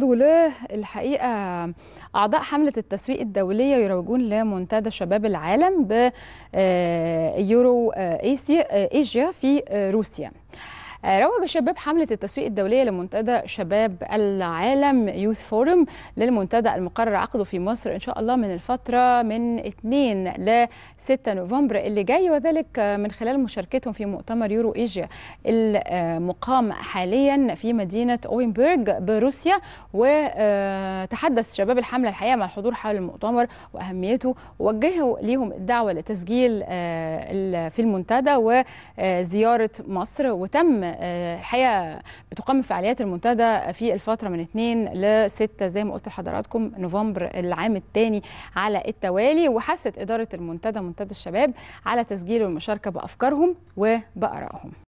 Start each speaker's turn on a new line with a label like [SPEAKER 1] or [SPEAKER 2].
[SPEAKER 1] برضو للحقيقة أعضاء حملة التسويق الدولية يروجون لمنتدى شباب العالم بيورو إيجيا في روسيا. روج شباب حملة التسويق الدولية لمنتدى شباب العالم يوث فورم للمنتدى المقرر عقده في مصر إن شاء الله من الفترة من 2 ل 6 نوفمبر اللي جاي وذلك من خلال مشاركتهم في مؤتمر يورو إيجيا المقام حاليا في مدينة اوينبرج بروسيا. وتحدث شباب الحملة الحقيقة مع الحضور حول المؤتمر وأهميته ووجهوا ليهم الدعوة لتسجيل في المنتدى وزيارة مصر. وتم الحقيقة بتقام فعاليات المنتدى في الفترة من 2 ل 6 زي ما قلت لحضراتكم نوفمبر العام الثاني على التوالي وحثت إدارة المنتدى منتدى الشباب على تسجيل والمشاركة بأفكارهم وبآرائهم.